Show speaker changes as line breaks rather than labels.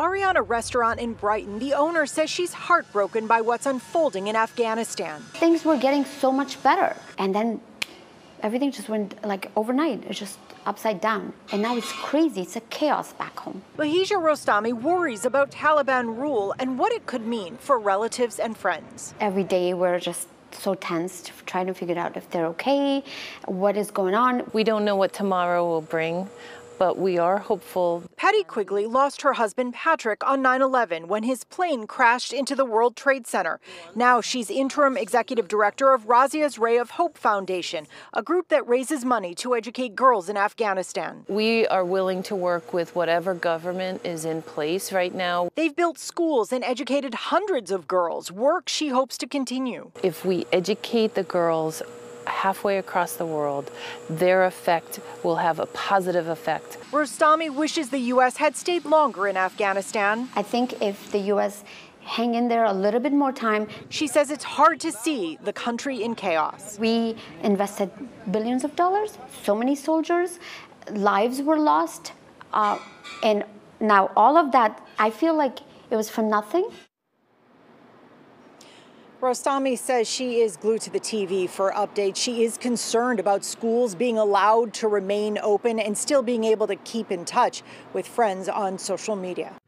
Ariana restaurant in Brighton, the owner says she's heartbroken by what's unfolding in Afghanistan.
Things were getting so much better. And then everything just went like overnight. It's just upside down. And now it's crazy. It's a chaos back home.
Baheja Rostami worries about Taliban rule and what it could mean for relatives and friends.
Every day we're just so tense, trying to figure out if they're okay, what is going on.
We don't know what tomorrow will bring but we are hopeful.
Patti Quigley lost her husband Patrick on 9 11 when his plane crashed into the World Trade Center. Now she's interim executive director of Razia's Ray of Hope Foundation, a group that raises money to educate girls in Afghanistan.
We are willing to work with whatever government is in place right now.
They've built schools and educated hundreds of girls, work she hopes to continue.
If we educate the girls halfway across the world, their effect will have a positive effect.
Rostami wishes the U.S. had stayed longer in Afghanistan.
I think if the U.S. hang in there a little bit more time.
She says it's hard to see the country in chaos.
We invested billions of dollars, so many soldiers, lives were lost, uh, and now all of that, I feel like it was for nothing.
Rostami says she is glued to the TV for updates. She is concerned about schools being allowed to remain open and still being able to keep in touch with friends on social media.